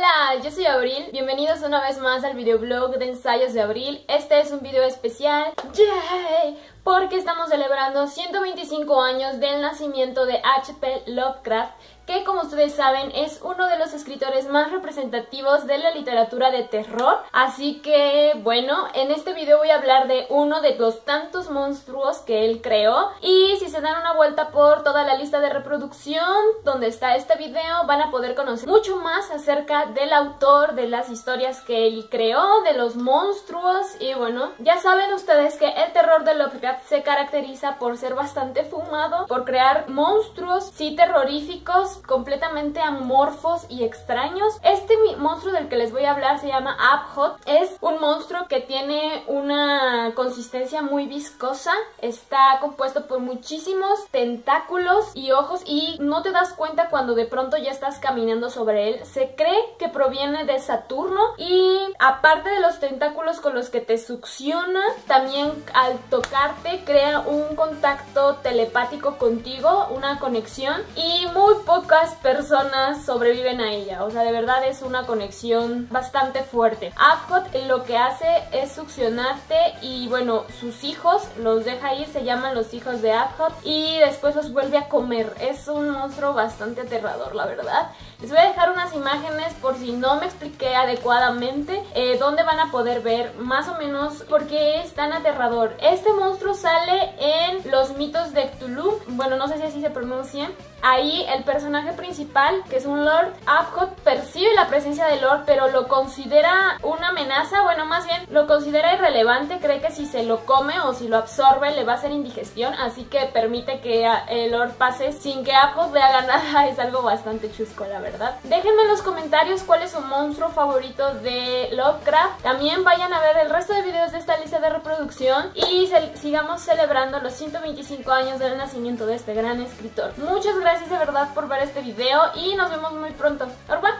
Hola, yo soy Abril, bienvenidos una vez más al videoblog de ensayos de Abril. Este es un video especial, ¡yay! Porque estamos celebrando 125 años del nacimiento de H.P. Lovecraft que como ustedes saben es uno de los escritores más representativos de la literatura de terror. Así que bueno, en este video voy a hablar de uno de los tantos monstruos que él creó. Y si se dan una vuelta por toda la lista de reproducción donde está este video, van a poder conocer mucho más acerca del autor, de las historias que él creó, de los monstruos. Y bueno, ya saben ustedes que el terror de Lovecraft se caracteriza por ser bastante fumado, por crear monstruos, sí terroríficos, completamente amorfos y extraños. Este monstruo del que les voy a hablar se llama Abhot. Es un monstruo que tiene una consistencia muy viscosa. Está compuesto por muchísimos tentáculos y ojos y no te das cuenta cuando de pronto ya estás caminando sobre él. Se cree que proviene de Saturno y aparte de los tentáculos con los que te succiona, también al crea un contacto telepático contigo, una conexión y muy pocas personas sobreviven a ella. O sea, de verdad es una conexión bastante fuerte. Abhot lo que hace es succionarte y bueno, sus hijos los deja ir, se llaman los hijos de Abhot y después los vuelve a comer. Es un monstruo bastante aterrador, la verdad. Les voy a dejar unas imágenes por si no me expliqué adecuadamente eh, donde van a poder ver más o menos por qué es tan aterrador. Este monstruo sale mitos de Cthulhu, bueno no sé si así se pronuncia, Ahí el personaje principal, que es un Lord Abhot, percibe la presencia de Lord, pero lo considera una amenaza, bueno, más bien lo considera irrelevante, cree que si se lo come o si lo absorbe le va a hacer indigestión, así que permite que el Lord pase sin que Abhot le haga nada, es algo bastante chusco, la verdad. Déjenme en los comentarios cuál es su monstruo favorito de Lovecraft, también vayan a ver el resto de videos de esta lista de reproducción y sigamos celebrando los 125 años del nacimiento de este gran escritor. Muchas gracias de verdad por ver este video y nos vemos muy pronto. ¡Orba!